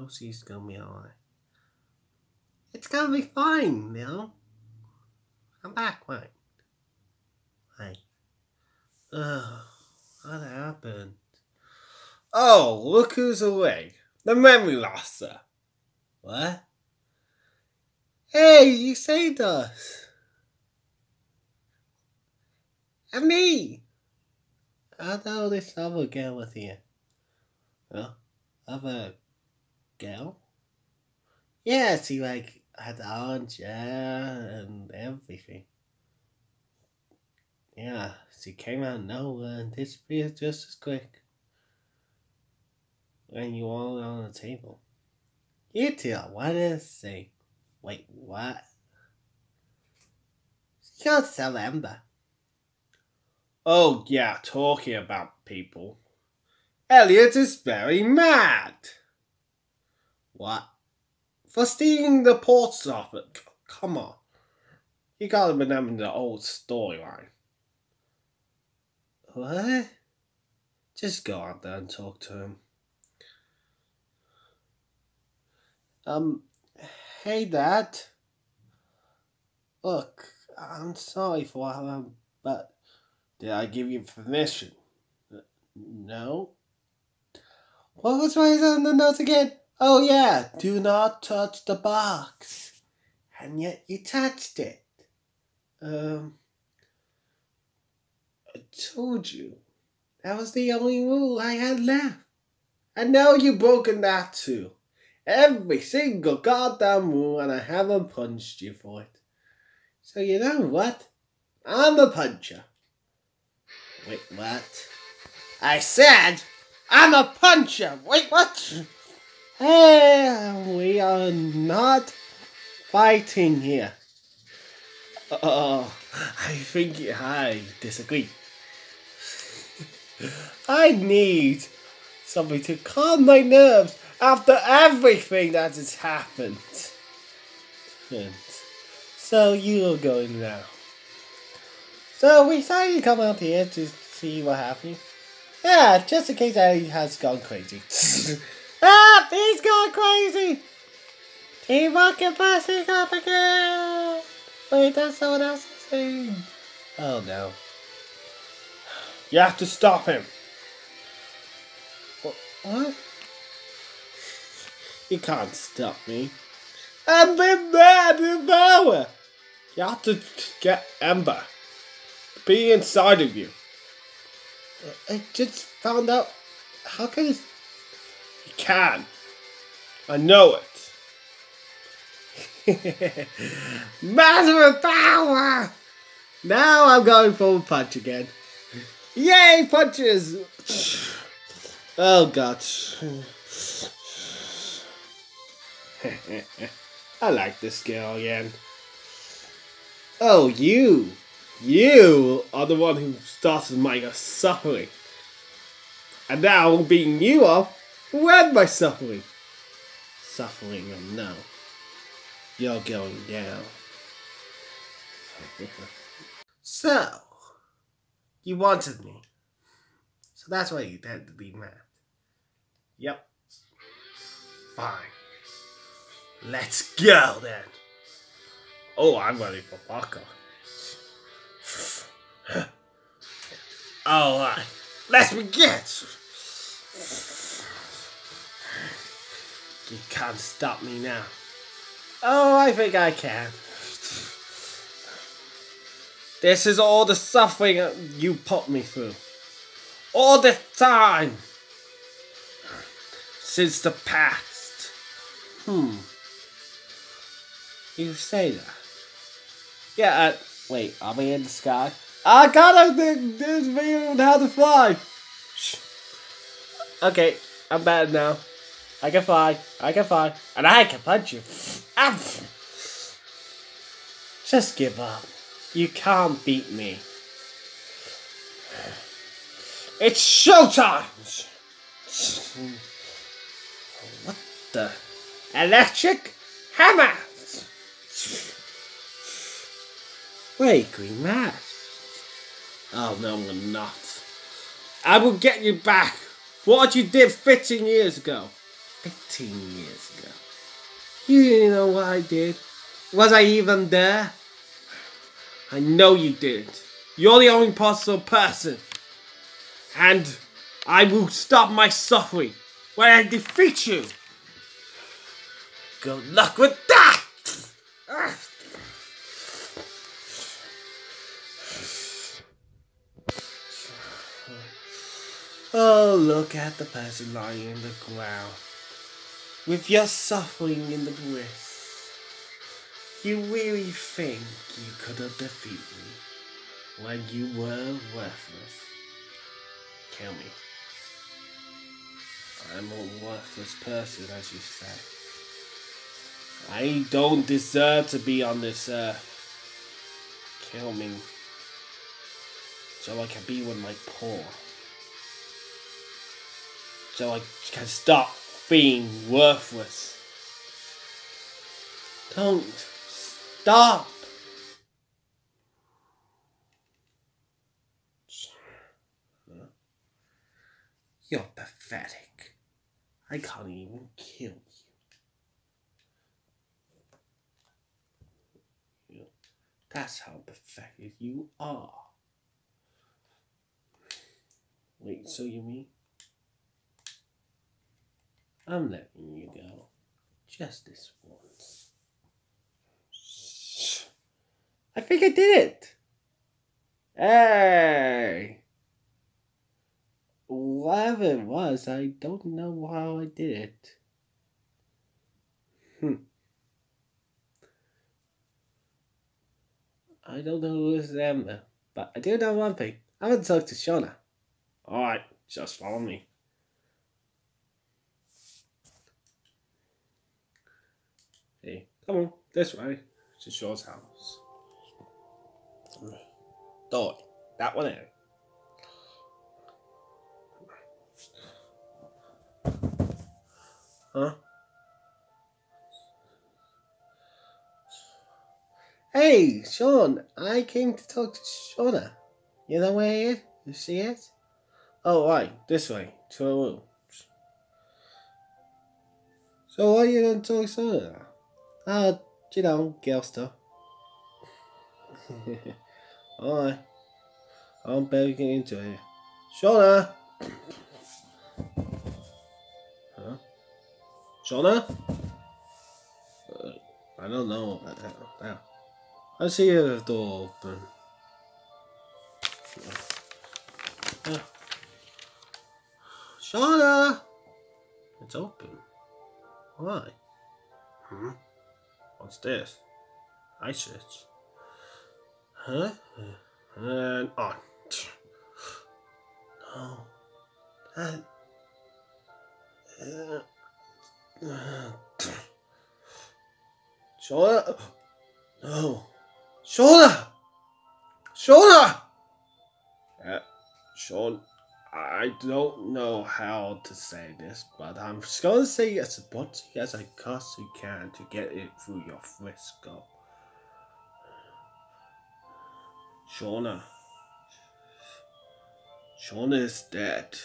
Rosie's gonna be alright. It's gonna be fine, you know? I'm back, right? Right. Ugh, what happened? Oh, look who's awake. The memory loster. What? Hey, you saved us. And me. I know this other girl was here. Huh? Other girl? Yeah, she like had the orange hair and everything. Yeah, she came out nowhere and disappeared just as quick. And you all on the table. You two, what is say? Wait, what? You can't tell Ember. Oh, yeah, talking about people. Elliot is very mad. What? For stealing the office. C- Come on. You gotta remember the old storyline. What? Just go out there and talk to him. Um, hey, Dad. Look, I'm sorry for what happened, but Did I give you permission? no. What was right on the note again? Oh, yeah, do not touch the box. And yet you touched it. Um, I told you. That was the only rule I had left. And now you've broken that too. Every single goddamn rule, and I haven't punched you for it. So you know what? I'm a puncher. Wait, what? I said I'm a puncher. Wait, what? Hey, we are not fighting here. Oh, I think I disagree. I need something to calm my nerves after everything that has happened. And so you are going now. So we decided to come out here to see what happened. Yeah, just in case I has gone crazy. ah, he's gone crazy! Team Rocket busting up again! Wait, that's someone else's thing. Oh no. You have to stop him. What? You can't stop me. Mad in power. You have to get Ember. Be inside of you. I just found out. How can it? You can. I know it. Master of power! Now I'm going for a punch again. Yay, punches! Oh god. I like this girl again. Oh, you! You are the one who started my suffering. And now I'm beating you up who end my suffering. Suffering or no. You're going down. so, you wanted me. So that's why you had to be mad. Yep. Fine. Let's go then. Oh, I'm ready for Baka. Alright, oh, uh, let's begin. You can't stop me now. Oh, I think I can. This is all the suffering you put me through. All the time. Since the past. Hmm. You say that. Yeah, uh, wait, are we in the sky? I gotta think this video on how to fly. Shh. Okay, I'm bad now. I can fly. I can fly. And I can punch you. Ah. Just give up. You can't beat me. It's showtime! What the? Electric hammer! Wait, Green Mask. Oh no, I'm not. I will get you back. What you did 15 years ago. 15 years ago. You didn't know what I did. Was I even there? I know you did. You're the only possible person. And I will stop my suffering when I defeat you. Good luck with that! Oh, look at the person lying in the ground. With your suffering in the breast. You really think you could have defeated me when you were worthless? Kill me. I'm a worthless person, as you say. I don't deserve to be on this earth. Kill me. So I can be with my poor so I can stop being worthless. Don't stop. You're pathetic. I can't even kill you. That's how pathetic you are. Wait, so you mean? I'm letting you go. Just this once. I think I did it. Hey! Whatever it was, I don't know how I did it. Hmm. I don't know who is Amber, but I do know one thing. I'm gonna talk to Shauna. Alright, just follow me. Hey, come on, this way. To Shaw's house. Die. That one out. Huh? Hey, Sean, I came to talk to Shauna. You know where he is? You see it? Oh, right, this way, to her room. So, why are you going to talk to Shauna? Ah, you know, girl stuff. Alright. I'm better getting into it. Shauna! Huh? Shauna? Uh, I don't know. Uh, I see the door open. Uh, Shauna! It's open. Why? Hmm? What's this? I switch. Huh? And on. No. That. Uh, No. Shauna! Shauna! Uh, Sean, I don't know how to say this, but I'm just to say as much as I possibly can to get it through your frisco. Shauna. Shauna is dead.